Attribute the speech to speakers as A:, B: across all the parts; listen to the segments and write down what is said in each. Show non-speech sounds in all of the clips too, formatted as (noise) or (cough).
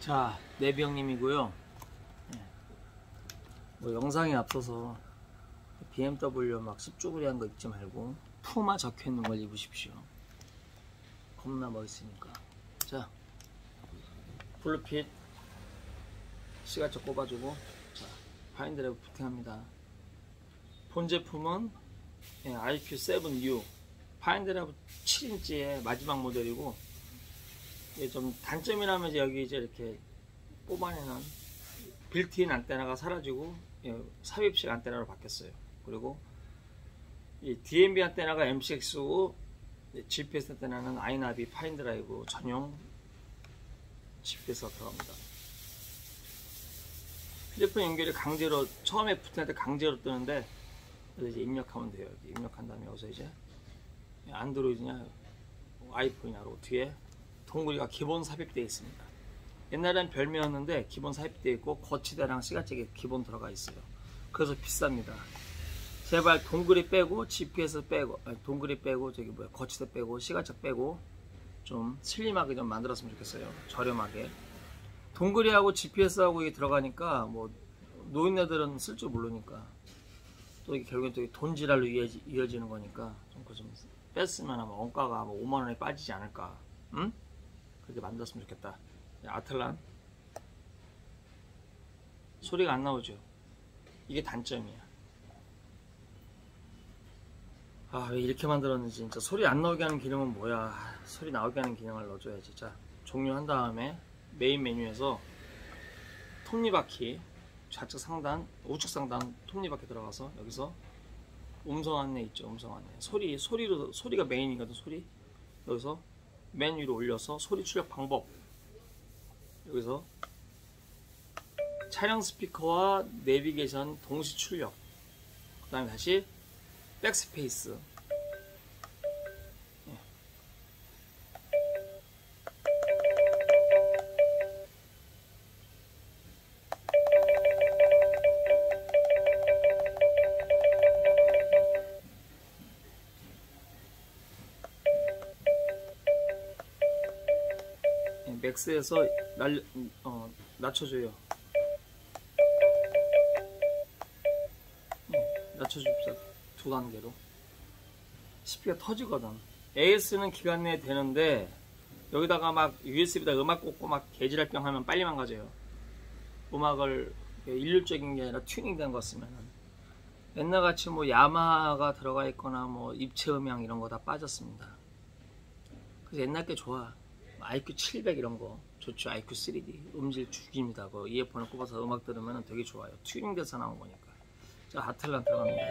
A: 자, 내병님이고요. 네. 뭐 영상에 앞서서 BMW 막 10조그리한 거 입지 말고 푸마 적혀 있는 걸 입으십시오. 겁나 멋있으니까. 자, 블루핏 시가처 꼽아주고 자, 파인드랩 부팅합니다. 본 제품은 예, IQ7U 파인드랩 7인치의 마지막 모델이고 이게 좀 단점이라면 여기 이제 이렇게 뽑아내는 빌트인 안테나가 사라지고 예, 삽입식 안테나로 바뀌었어요. 그리고 이 DMB 안테나가 MCX고 GPS 안테나는 아이나비 파인드라이브 전용 GPS가 들어갑니다. 휴대폰 연결이 강제로 처음에 붙을 때 강제로 뜨는데 이제 입력하면 돼요. 입력한 다음에 여기서 이제 안드로이드냐 아이폰이냐로 뒤에 동그리가 기본 삽입되어 있습니다. 옛날엔 별미였는데 기본 삽입되어 있고 거치대랑 시가책이 기본 들어가 있어요. 그래서 비쌉니다. 제발 동그리 빼고 GPS 빼고 아니, 동그리 빼고 저기 뭐야 거치대 빼고 시가책 빼고 좀 슬림하게 좀 만들었으면 좋겠어요. 저렴하게. 동그리하고 GPS하고 이게 들어가니까 뭐 노인네들은 쓸 줄 모르니까 또 이게 결국엔 또 돈지랄로 이어지, 이어지는 거니까 좀 그거 좀 뺐으면 아마 원가가 뭐 5만 원에 빠지지 않을까. 응? 그렇게 만들었으면 좋겠다. 아틀란 소리가 안 나오죠. 이게 단점이야. 아 왜 이렇게 만들었는지 진짜 소리 안 나오게 하는 기능은 뭐야 소리 나오게 하는 기능을 넣어줘야지 자 종료한 다음에 메인 메뉴에서 톱니바퀴 좌측 상단 우측 상단 톱니바퀴 들어가서 여기서 음성 안내 있죠 음성 안내 소리 소리로 소리가 메인이거든 소리 여기서 맨 위로 올려서 소리 출력 방법. 여기서 차량 스피커와 내비게이션 동시 출력. 그 다음에 다시 백스페이스 예, 맥스에서 날, 어, 낮춰줘요. 예, 낮춰줍시다. 두 단계로. CP가 터지거든. AS는 기간 내에 되는데, 여기다가 막 USB에다 음악 꽂고 막 개지랄병 하면 빨리 망가져요. 음악을 일률적인 게 아니라 튜닝된 거 쓰면은. 옛날 같이 뭐 야마가 들어가 있거나 뭐 입체 음향 이런 거 다 빠졌습니다. 그래서 옛날 게 좋아. IQ 700 이런 거 좋죠. IQ 3D 음질 죽입니다. 그 이어폰을 꼽아서 음악 들으면 되게 좋아요. 튜닝돼서 나온 거니까. 자 아틀란 들어갑니다.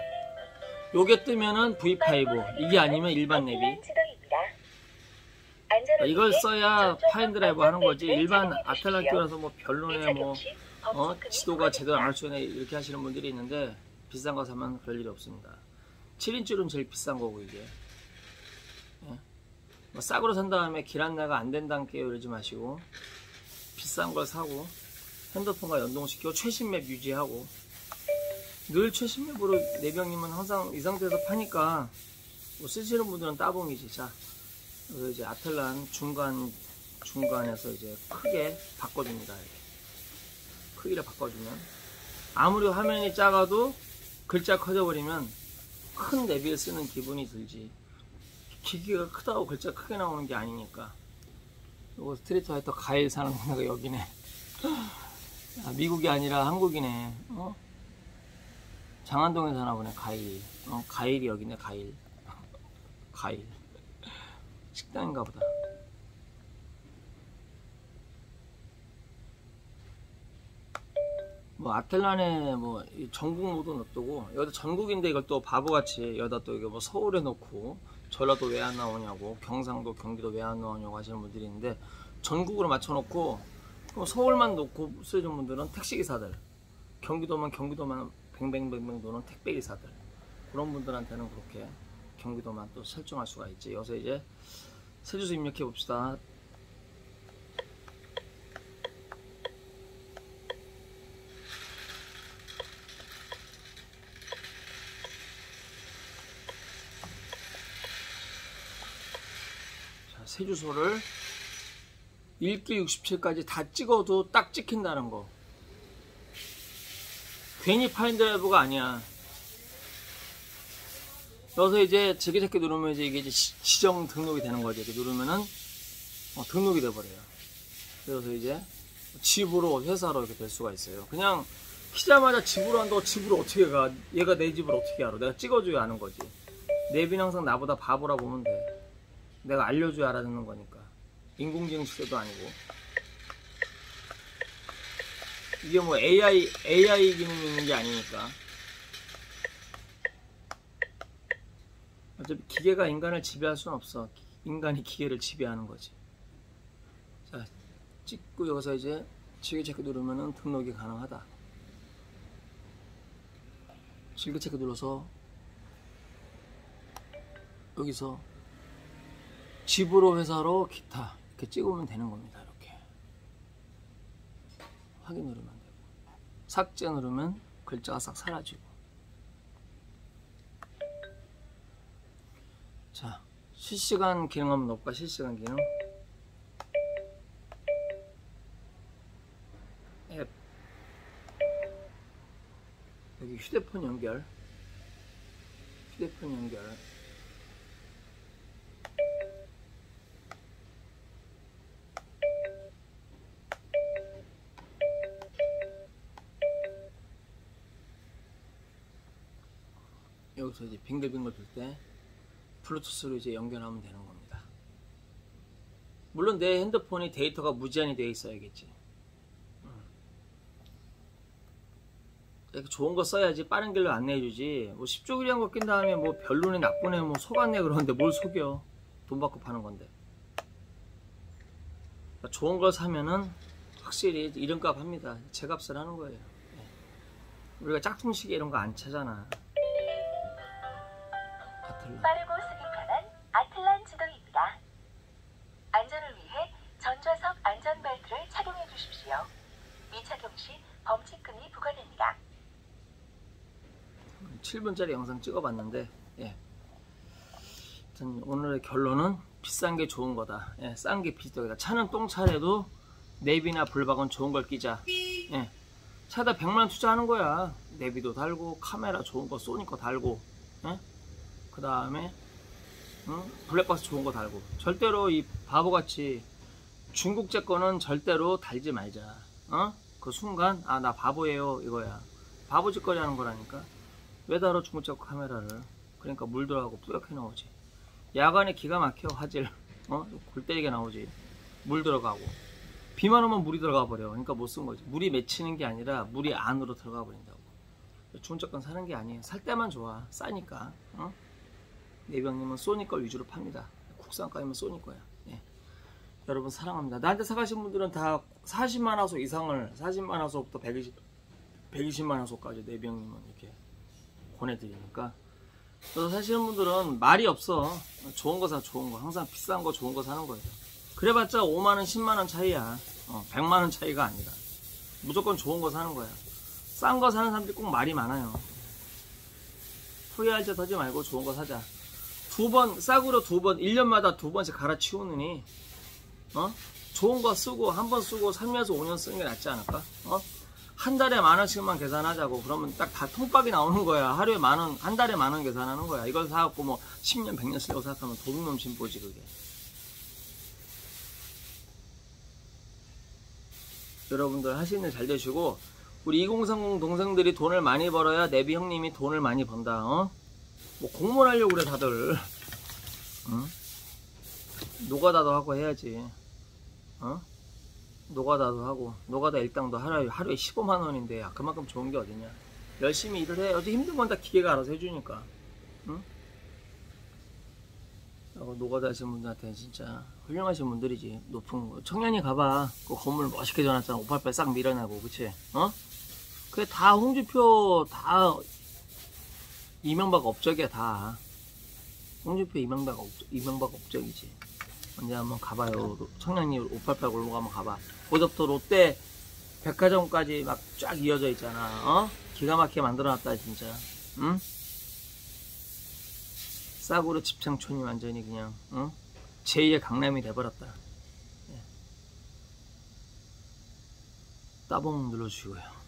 A: 요게 뜨면은 V5 이게 아니면 일반 내비. 아, 이걸 써야 파인드라이브 하는 거지. 일반 아틀란 끼워서 뭐 별로네 뭐 어, 지도가 제대로 안 할수 있네 이렇게 하시는 분들이 있는데 비싼 거 사면 일이 없습니다. 7인치로는 제일 비싼 거고 이게. 뭐 싸구려 산 다음에 길 안내가 안 된다는 게 이러지 마시고 비싼 걸 사고 핸드폰과 연동시키고 최신 맵 유지하고 늘 최신 맵으로 내병님은 항상 이 상태에서 파니까 뭐 쓰시는 분들은 따봉이지. 자 그래서 이제 아틀란 중간 중간에서 이제 크게 바꿔줍니다. 이렇게. 크기를 바꿔주면 아무리 화면이 작아도 글자 커져버리면 큰 내비를 쓰는 기분이 들지 기기가 크다고 글자 크게 나오는 게 아니니까. 이거 스트리트 파이터 가일 사는 데가 여기네. 아, 미국이 아니라 한국이네. 어? 장안동에 사나 보네 가일이 어, 가일이 여기네 가일. (laughs) 가일. 식당인가 보다. 뭐 아틀란에 뭐 전국 모드 놔두고 여기다 전국인데 이걸 또 바보같이 여기다 또 이거 뭐 서울에 놓고 전라도 왜 안 나오냐고 경상도 경기도 왜 안 나오냐고 하시는 분들이 있는데 전국으로 맞춰놓고 서울만 놓고 쓰시는 분들은 택시기사들 경기도만 경기도만 뱅뱅뱅뱅 도는 택배기사들. 그런 분들한테는 그렇게 경기도만 또 설정할 수가 있지. 여기서 이제 세주소 입력해 봅시다 새 주소를 1길 67까지 다 찍어도 딱 찍힌다는 거. 괜히 파인드라이브가 아니야. 여기서 이제 즐겨찾기 누르면 이제 이게 이제 시- 지정 등록이 되는 거죠. 이렇게 누르면은 어, 등록이 돼버려요. 그래서 이제 집으로 회사로 이렇게 될 수가 있어요. 그냥 키자마자 집으로 한다고 집으로 어떻게 가? 얘가 내 집을 어떻게 알아? 내가 찍어줘야 아는 거지. 내비는 항상 나보다 바보라 보면 돼. 내가 알려줘야 알아듣는 거니까. 인공지능 시대도 아니고. 이게 뭐 AI, AI 기능이 있는 게 아니니까. 어차피 기계가 인간을 지배할 수는 없어. 인간이 기계를 지배하는 거지. 자, 찍고 여기서 이제 즐겨찾기 누르면은 등록이 가능하다. 즐겨찾기 눌러서 여기서 집으로 회사로 기타 이렇게 찍으면 되는 겁니다. 이렇게. 확인 누르면 되고. 삭제 누르면 글자가 싹 사라지고. 자 실시간 기능 한번 넣을까 실시간 기능? 앱. 여기 휴대폰 연결. 휴대폰 연결 여기서 이제 빙글빙글 돌 때 블루투스로 이제 연결하면 되는 겁니다. 물론 내 핸드폰이 데이터가 무제한이 되어 있어야겠지. 음. 좋은 거 써야지 빠른 길로 안내해주지. 뭐 10조 기량 거낀 다음에 뭐 별로네 나쁘네 뭐 속았네 그러는데 뭘 속여. 돈 받고 파는 건데. 그러니까 좋은 걸 사면은 확실히 이름값 합니다. 제값을 하는 거예요. 예. 우리가 짝퉁시계 이런 거 안 차잖아.
B: 빠르고 쓰기 편한 아틀란 지도입니다. 안전을 위해 전좌석 안전벨트를 착용해 주십시오. 미착용 시 범칙금이 부과됩니다.
A: 7분짜리 영상 찍어봤는데 예. 오늘의 결론은 비싼 게 좋은 거다. 예, 싼게 비싸다. 차는 똥차래도 내비나 불박은 좋은 걸 끼자. 예. 차다 100만 원 투자하는 거야. 내비도 달고 카메라 좋은 거 소니 거 달고. 예? 그 다음에 블랙박스 좋은 거 달고. 절대로 이 바보같이 중국제 거는 절대로 달지 말자. 어? 그 순간 아 나 바보예요 이거야. 바보 짓거리 하는 거라니까. 왜 달아 중국제 카메라를? 그러니까 물 들어가고 뿌옇게 나오지. 야간에 기가 막혀 화질. 어? 골 때리게 나오지. 물 들어가고. 비만 오면 물이 들어가 버려. 그러니까 못 쓴 거지. 물이 맺히는 게 아니라 물이 안으로 들어가 버린다고. 중저권 사는 게 아니에요. 살 때만 좋아. 싸니까. 어? 내병님은 소니 걸 위주로 팝니다. 국산가이면 소니 거야. 예. 여러분 사랑합니다. 나한테 사가신 분들은 다 40만 화소 이상을 40만 화소부터 120, 120만 화소까지 내병님은 이렇게 보내드리니까 그래서 사시는 분들은 말이 없어. 좋은 거 사, 좋은 거. 항상 비싼 거, 좋은 거 사는 거예요. 그래봤자 5만원, 10만원 차이야. 어, 100만원 차이가 아니라. 무조건 좋은 거 사는 거야. 싼 거 사는 사람들이 꼭 말이 많아요. 후회할 짓 하지 말고 좋은 거 사자. 두 번, 싸구려 두 번, 1년마다 두 번씩 갈아치우느니, 어? 좋은 거 쓰고, 한 번 쓰고, 3년에서 5년 쓰는 게 낫지 않을까? 어? 한 달에 만 원씩만 계산하자고 그러면 딱 다 통박이 나오는 거야 하루에 만 원, 한 달에 만 원 계산하는 거야 이걸 사갖고 뭐 10년, 100년 쓰려고 생각하면 도둑놈 진보지 그게 여러분들 하시는 일 잘 되시고 우리 2030 동생들이 돈을 많이 벌어야 내비 형님이 돈을 많이 번다 어? 뭐 공무원 하려고 그래 다들. 응? 노가다도 하고 해야지. 어? 노가다도 하고 노가다 일당도 하루에, 하루에 15만 원인데 야, 그만큼 좋은 게 어디냐. 열심히 일을 해. 어디 힘든 건 다 기계가 알아서 해주니까. 응? 하고 노가다 하시는 분들한테 진짜 훌륭하신 분들이지. 높은 거. 청년이 가봐. 그 건물 멋있게 지어놨잖아. 588싹 밀어내고 그치? 어? 그게 다 홍준표 다 이명박 업적이야 다 홍준표 이명박, 업, 이명박 업적이지 언제 한번 가봐요. 청량리 588 골목 한번 가봐. 거기서부터 롯데 백화점까지 막 쫙 이어져 있잖아. 어? 기가 막히게 만들어놨다 진짜. 응? 싸구려 집창촌이 완전히 그냥 응? 제2의 강남이 돼버렸다. 예. 따봉 눌러주시고요.